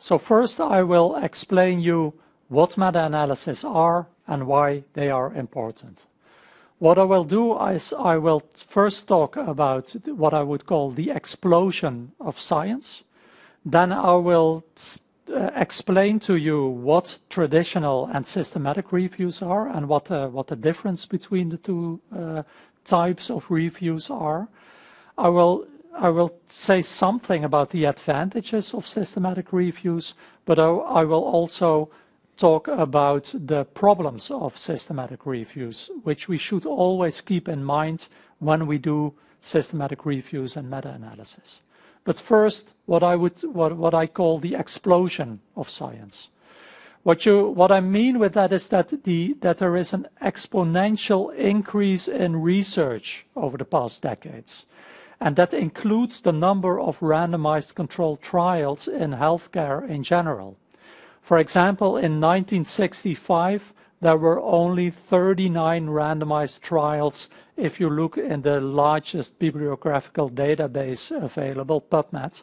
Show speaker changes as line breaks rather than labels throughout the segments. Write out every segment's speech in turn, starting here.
So first I will explain you what meta-analysis are and why they are important. What I will do is I will first talk about what I would call the explosion of science. Then I will uh, explain to you what traditional and systematic reviews are and what, uh, what the difference between the two uh, types of reviews are. I will, I will say something about the advantages of systematic reviews, but I, I will also talk about the problems of systematic reviews, which we should always keep in mind when we do systematic reviews and meta-analysis. But first, what I would what, what I call the explosion of science. What you what I mean with that is that the that there is an exponential increase in research over the past decades. And that includes the number of randomized controlled trials in healthcare in general. For example, in 1965, there were only 39 randomized trials if you look in the largest bibliographical database available, PubMed,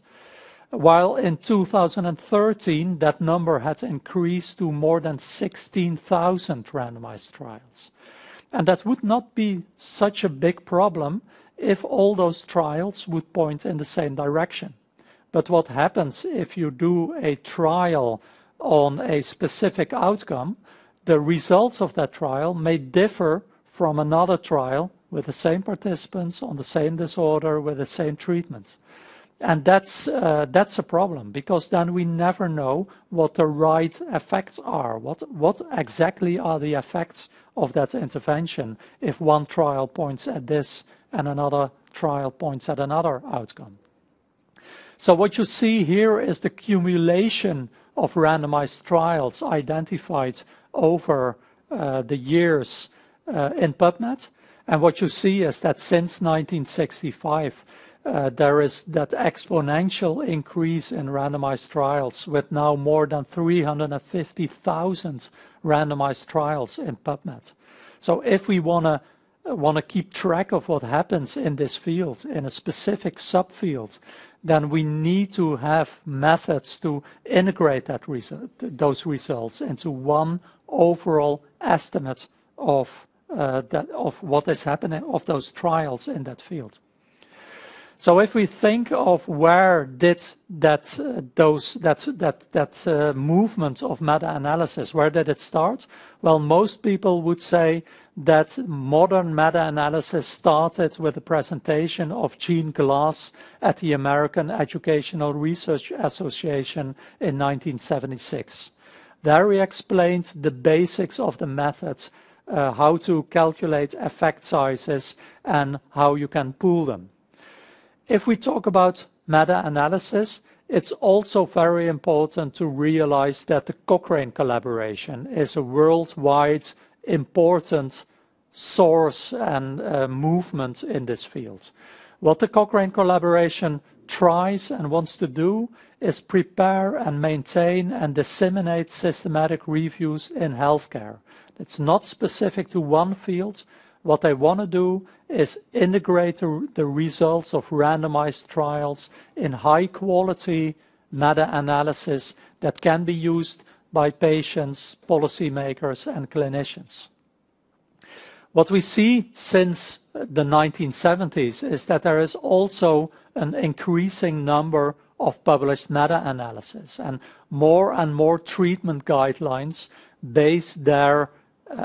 while in 2013 that number had increased to more than 16,000 randomized trials. And that would not be such a big problem if all those trials would point in the same direction. But what happens if you do a trial on a specific outcome, the results of that trial may differ from another trial with the same participants on the same disorder with the same treatment. And that's, uh, that's a problem because then we never know what the right effects are. What, what exactly are the effects of that intervention if one trial points at this and another trial points at another outcome. So what you see here is the accumulation of randomized trials identified over uh, the years uh, in PubMed. And what you see is that since 1965, uh, there is that exponential increase in randomized trials with now more than 350,000 randomized trials in PubMed. So if we want to want to keep track of what happens in this field, in a specific subfield, then we need to have methods to integrate that result, those results into one overall estimate of uh, that of what is happening of those trials in that field. So if we think of where did that uh, those that that that uh, movement of meta-analysis where did it start? Well, most people would say that modern meta-analysis started with the presentation of Gene Glass at the American Educational Research Association in 1976. There he explained the basics of the methods uh, how to calculate effect sizes and how you can pool them. If we talk about meta-analysis, it's also very important to realize that the Cochrane collaboration is a worldwide important source and uh, movement in this field. What the Cochrane collaboration tries and wants to do is prepare and maintain and disseminate systematic reviews in healthcare. It's not specific to one field. What they want to do is integrate the, results of randomized trials in high quality meta-analysis that can be used by patients, policymakers, and clinicians. What we see since the 1970s is that there is also an increasing number of published meta-analysis and more and more treatment guidelines base their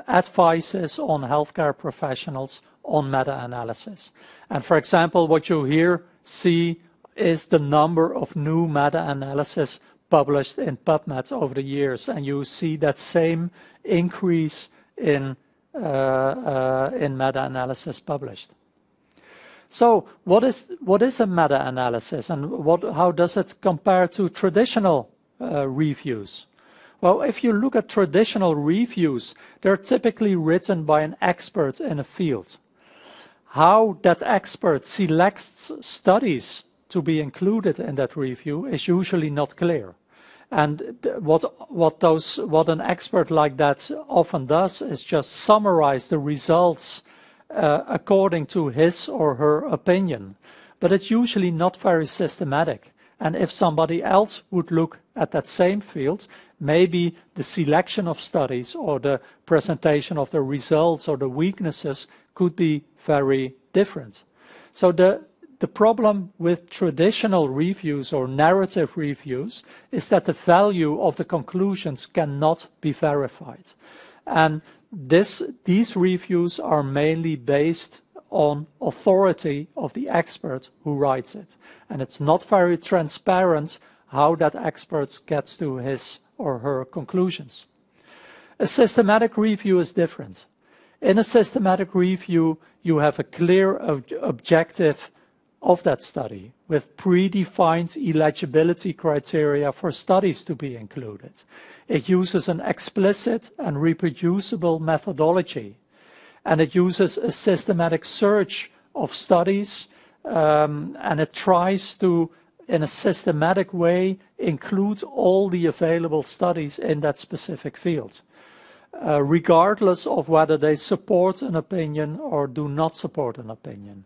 advices on healthcare professionals on meta-analysis. And for example, what you here see is the number of new meta-analysis published in PubMed over the years, and you see that same increase in uh, uh, meta-analysis published. So what is what is a meta-analysis and what how does it compare to traditional uh, reviews? Well, if you look at traditional reviews, they're typically written by an expert in a field. How that expert selects studies to be included in that review is usually not clear. And what what those what an expert like that often does is just summarize the results uh, according to his or her opinion. But it's usually not very systematic. And if somebody else would look at that same field, maybe the selection of studies or the presentation of the results or the weaknesses could be very different. So the, the problem with traditional reviews or narrative reviews is that the value of the conclusions cannot be verified. And this, these reviews are mainly based on authority of the expert who writes it. And it's not very transparent how that expert gets to his or her conclusions. A systematic review is different. In a systematic review, you have a clear ob objective of that study with predefined eligibility criteria for studies to be included. It uses an explicit and reproducible methodology and it uses a systematic search of studies um, and it tries to in a systematic way include all the available studies in that specific field, uh, regardless of whether they support an opinion or do not support an opinion.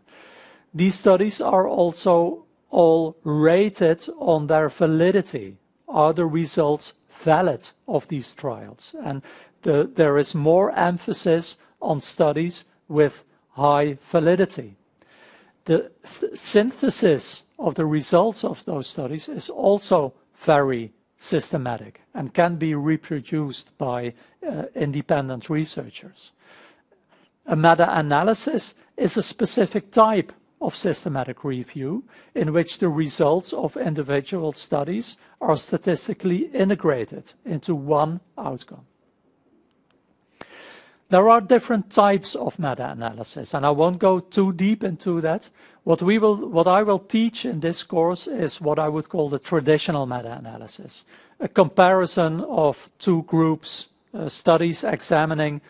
These studies are also all rated on their validity. Are the results valid of these trials? And the, there is more emphasis on studies with high validity. The th synthesis of the results of those studies is also very systematic and can be reproduced by uh, independent researchers. A meta-analysis is a specific type of systematic review in which the results of individual studies are statistically integrated into one outcome. There are different types of meta-analysis, and I won't go too deep into that. What, we will, what I will teach in this course is what I would call the traditional meta-analysis, a comparison of two groups, uh, studies examining,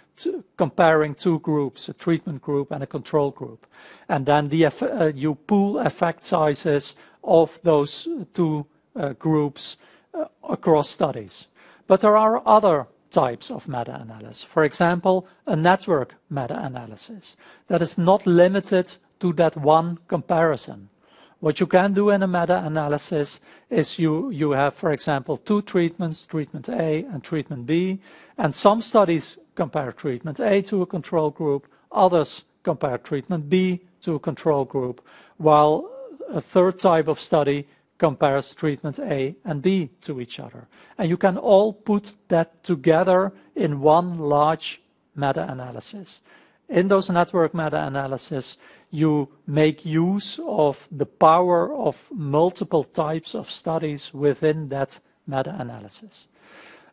comparing two groups, a treatment group and a control group. And then the, uh, you pool effect sizes of those two uh, groups uh, across studies. But there are other types of meta-analysis. For example, a network meta-analysis that is not limited to that one comparison. What you can do in a meta-analysis is you, you have, for example, two treatments, treatment A and treatment B, and some studies compare treatment A to a control group, others compare treatment B to a control group, while a third type of study compares treatment A and B to each other. And you can all put that together in one large meta-analysis. In those network meta-analysis, you make use of the power of multiple types of studies within that meta-analysis.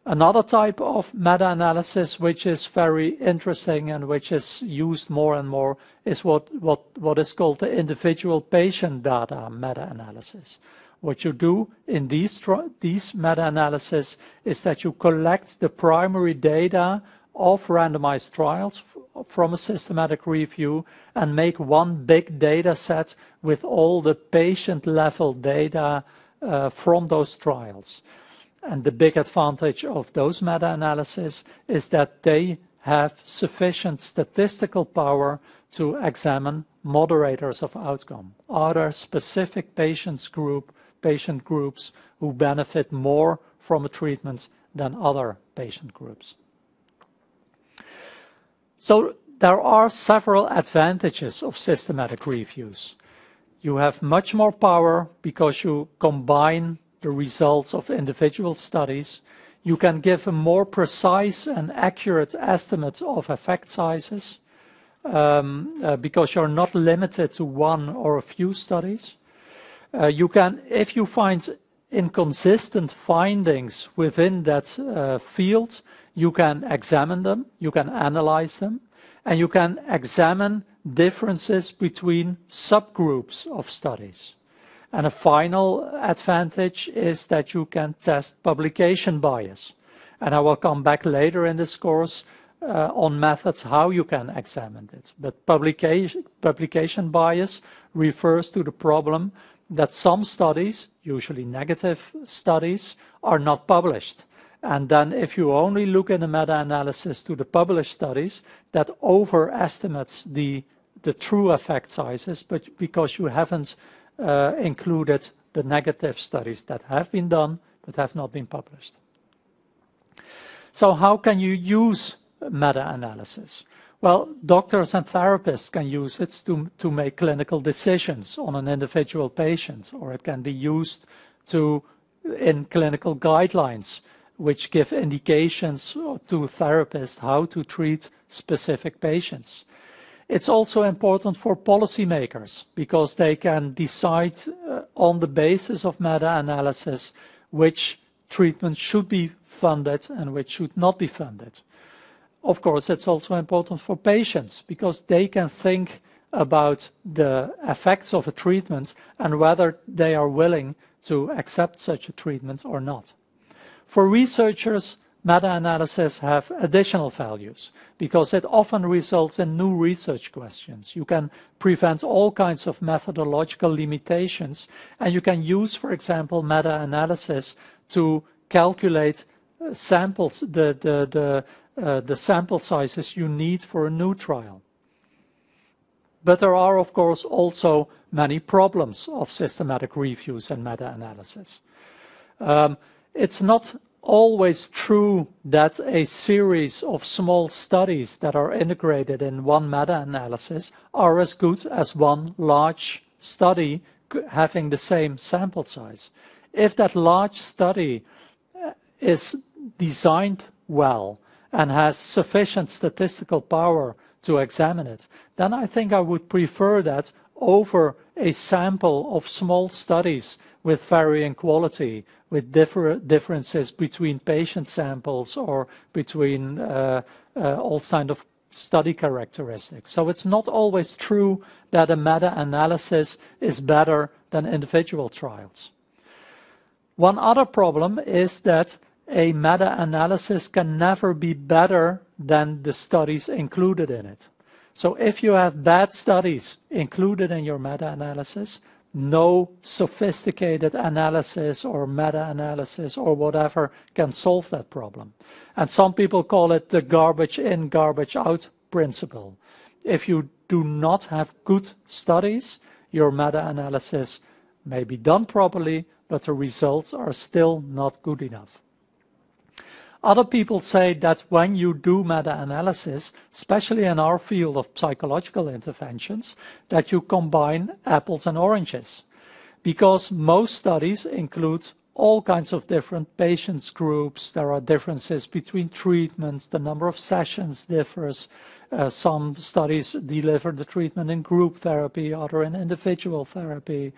Another type of meta-analysis which is very interesting and which is used more and more is what, what, what is called the individual patient data meta-analysis. What you do in these, these meta-analysis is that you collect the primary data of randomized trials from a systematic review and make one big data set with all the patient level data uh, from those trials. And the big advantage of those meta-analysis is that they have sufficient statistical power to examine moderators of outcome. Are there specific patients group patient groups who benefit more from a treatment than other patient groups. So there are several advantages of systematic reviews. You have much more power because you combine the results of individual studies. You can give a more precise and accurate estimate of effect sizes um, uh, because you're not limited to one or a few studies. Uh, you can, if you find inconsistent findings within that uh, field, you can examine them, you can analyze them, and you can examine differences between subgroups of studies. And a final advantage is that you can test publication bias. And I will come back later in this course uh, on methods how you can examine it. But publication, publication bias refers to the problem that some studies, usually negative studies, are not published. And then if you only look in a meta-analysis to the published studies, that overestimates the, the true effect sizes, but because you haven't uh, included the negative studies that have been done but have not been published. So how can you use meta-analysis? Well, doctors and therapists can use it to, to make clinical decisions on an individual patient, or it can be used to in clinical guidelines, which give indications to therapists how to treat specific patients. It's also important for policymakers because they can decide uh, on the basis of meta-analysis which treatment should be funded and which should not be funded. Of course, it's also important for patients because they can think about the effects of a treatment and whether they are willing to accept such a treatment or not. For researchers, meta-analysis have additional values because it often results in new research questions. You can prevent all kinds of methodological limitations and you can use, for example, meta-analysis to calculate uh, samples, the, the, the uh, the sample sizes you need for a new trial. But there are, of course, also many problems of systematic reviews and meta-analysis. Um, it's not always true that a series of small studies that are integrated in one meta-analysis are as good as one large study having the same sample size. If that large study uh, is designed well, and has sufficient statistical power to examine it, then I think I would prefer that over a sample of small studies with varying quality, with differ differences between patient samples or between uh, uh, all kinds of study characteristics. So it's not always true that a meta-analysis is better than individual trials. One other problem is that a meta-analysis can never be better than the studies included in it. So if you have bad studies included in your meta-analysis, no sophisticated analysis or meta-analysis or whatever can solve that problem. And some people call it the garbage in, garbage out principle. If you do not have good studies, your meta-analysis may be done properly, but the results are still not good enough. Other people say that when you do meta-analysis, especially in our field of psychological interventions, that you combine apples and oranges. Because most studies include all kinds of different patients groups. There are differences between treatments. The number of sessions differs. Uh, some studies deliver the treatment in group therapy, other in individual therapy.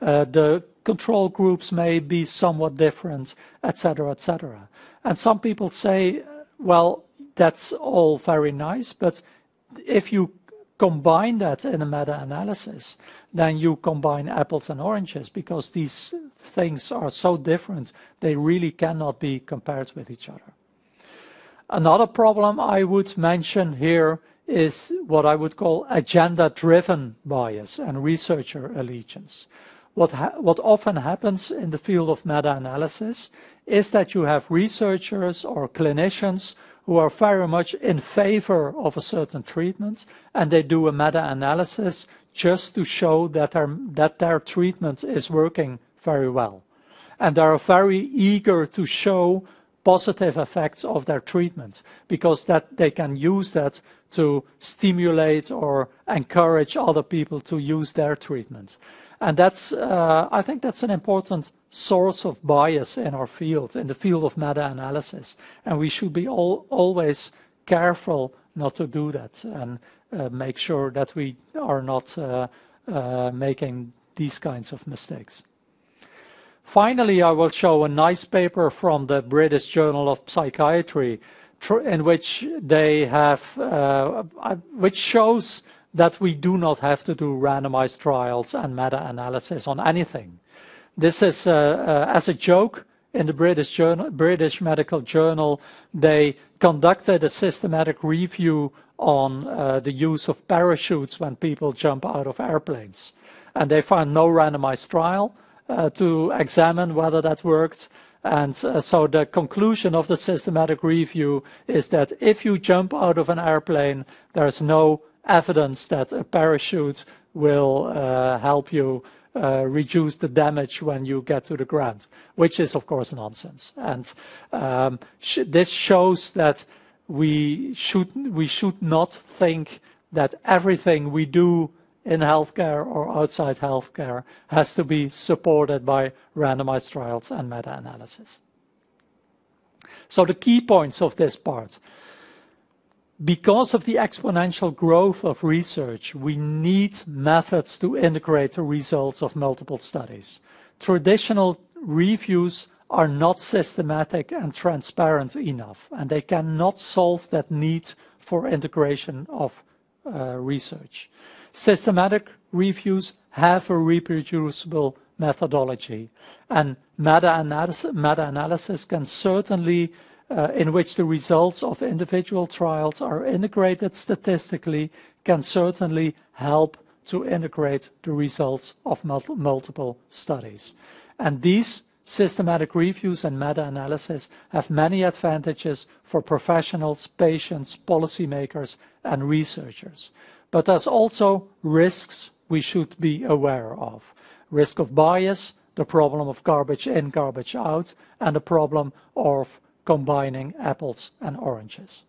Uh, the control groups may be somewhat different, etc., etc. And some people say, well, that's all very nice, but if you combine that in a meta-analysis, then you combine apples and oranges because these things are so different, they really cannot be compared with each other. Another problem I would mention here is what I would call agenda-driven bias and researcher allegiance. What, what often happens in the field of meta-analysis is that you have researchers or clinicians who are very much in favor of a certain treatment and they do a meta-analysis just to show that that their treatment is working very well. And they are very eager to show positive effects of their treatment because that they can use that to stimulate or encourage other people to use their treatment. And that's, uh, I think that's an important source of bias in our field, in the field of meta-analysis. And we should be all, always careful not to do that and uh, make sure that we are not uh, uh, making these kinds of mistakes. Finally, I will show a nice paper from the British Journal of Psychiatry in which they have, uh, uh, which shows that we do not have to do randomized trials and meta-analysis on anything. This is, uh, uh, as a joke, in the British, Journal, British Medical Journal, they conducted a systematic review on uh, the use of parachutes when people jump out of airplanes. And they found no randomized trial to examine whether that worked. And uh, so the conclusion of the systematic review is that if you jump out of an airplane, there's no evidence that a parachute will uh, help you uh, reduce the damage when you get to the ground, which is of course nonsense. And um, sh this shows that we should we should not think that everything we do in healthcare or outside healthcare has to be supported by randomized trials and meta-analysis. So the key points of this part. Because of the exponential growth of research, we need methods to integrate the results of multiple studies. Traditional reviews are not systematic and transparent enough, and they cannot solve that need for integration of uh, research. Systematic reviews have a reproducible methodology, and meta-analysis meta can certainly uh, in which the results of individual trials are integrated statistically can certainly help to integrate the results of mul multiple studies. And these systematic reviews and meta-analysis have many advantages for professionals, patients, policymakers, and researchers. But there's also risks we should be aware of. Risk of bias, the problem of garbage in, garbage out, and the problem of combining apples and oranges.